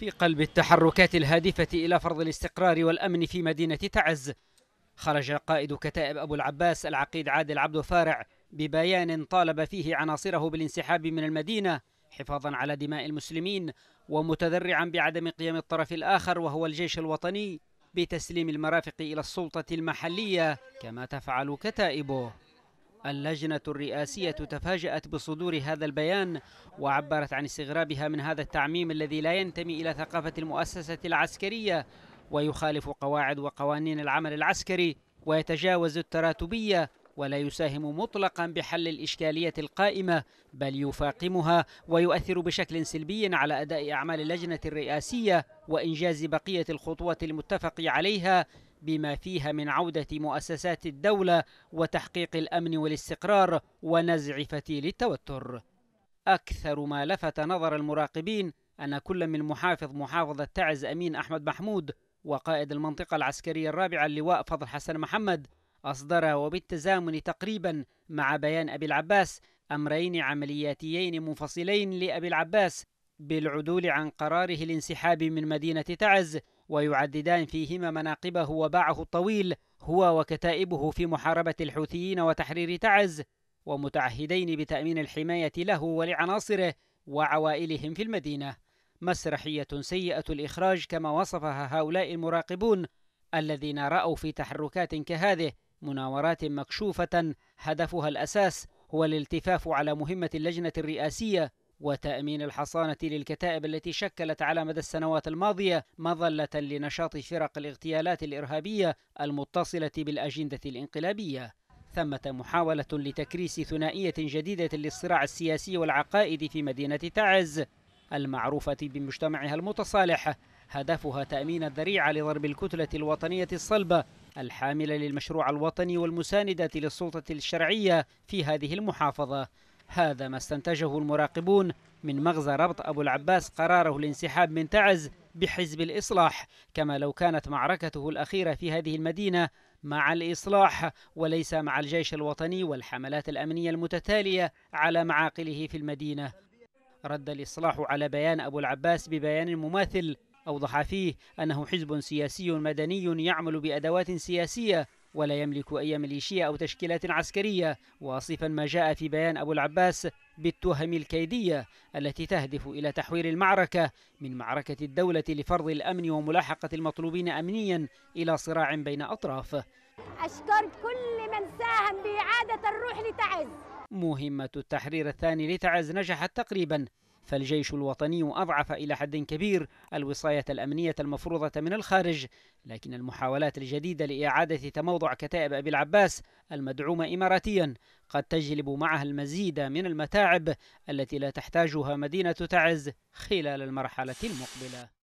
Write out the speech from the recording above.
في قلب التحركات الهادفة إلى فرض الاستقرار والأمن في مدينة تعز. خرج قائد كتائب أبو العباس العقيد عادل عبد فارع ببيان طالب فيه عناصره بالانسحاب من المدينة حفاظا على دماء المسلمين ومتذرعا بعدم قيام الطرف الآخر وهو الجيش الوطني بتسليم المرافق إلى السلطة المحلية كما تفعل كتائبه. اللجنة الرئاسية تفاجأت بصدور هذا البيان وعبرت عن استغرابها من هذا التعميم الذي لا ينتمي إلى ثقافة المؤسسة العسكرية ويخالف قواعد وقوانين العمل العسكري ويتجاوز التراتبية ولا يساهم مطلقا بحل الإشكالية القائمة بل يفاقمها ويؤثر بشكل سلبي على أداء أعمال اللجنة الرئاسية وإنجاز بقية الخطوات المتفق عليها بما فيها من عودة مؤسسات الدولة وتحقيق الأمن والاستقرار ونزع فتيل التوتر. أكثر ما لفت نظر المراقبين أن كل من محافظ محافظة تعز أمين أحمد محمود وقائد المنطقة العسكرية الرابعة اللواء فضل حسن محمد أصدر وبالتزامن تقريبا مع بيان أبي العباس أمرين عملياتيين منفصلين لأبي العباس بالعدول عن قراره الانسحاب من مدينة تعز ويعددان فيهما مناقبه وباعه الطويل هو وكتائبه في محاربة الحوثيين وتحرير تعز ومتعهدين بتأمين الحماية له ولعناصره وعوائلهم في المدينة. مسرحية سيئة الإخراج كما وصفها هؤلاء المراقبون الذين رأوا في تحركات كهذه مناورات مكشوفة هدفها الأساس هو الالتفاف على مهمة اللجنة الرئاسية وتأمين الحصانة للكتائب التي شكلت على مدى السنوات الماضية مظلة لنشاط فرق الاغتيالات الإرهابية المتصلة بالأجندة الانقلابية. ثمة محاولة لتكريس ثنائية جديدة للصراع السياسي والعقائدي في مدينة تعز المعروفة بمجتمعها المتصالح. هدفها تأمين الذريعة لضرب الكتلة الوطنية الصلبة الحاملة للمشروع الوطني والمساندة للسلطة الشرعية في هذه المحافظة. هذا ما استنتجه المراقبون من مغزى ربط أبو العباس قراره الانسحاب من تعز بحزب الإصلاح كما لو كانت معركته الأخيرة في هذه المدينة مع الإصلاح وليس مع الجيش الوطني والحملات الأمنية المتتالية على معاقله في المدينة. رد الإصلاح على بيان أبو العباس ببيان مماثل أوضح فيه أنه حزب سياسي مدني يعمل بأدوات سياسية ولا يملك أي ميليشيا أو تشكيلات عسكرية. واصفا ما جاء في بيان أبو العباس بالتهم الكيدية التي تهدف إلى تحوير المعركة من معركة الدولة لفرض الأمن وملاحقة المطلوبين أمنيا إلى صراع بين أطراف. أشكرت كل من ساهم بإعادة الروح لتعز. مهمة التحرير الثاني لتعز نجحت تقريبا فالجيش الوطني أضعف إلى حد كبير الوصاية الأمنية المفروضة من الخارج لكن المحاولات الجديدة لإعادة تموضع كتائب أبي العباس المدعومة إماراتيا قد تجلب معها المزيد من المتاعب التي لا تحتاجها مدينة تعز خلال المرحلة المقبلة.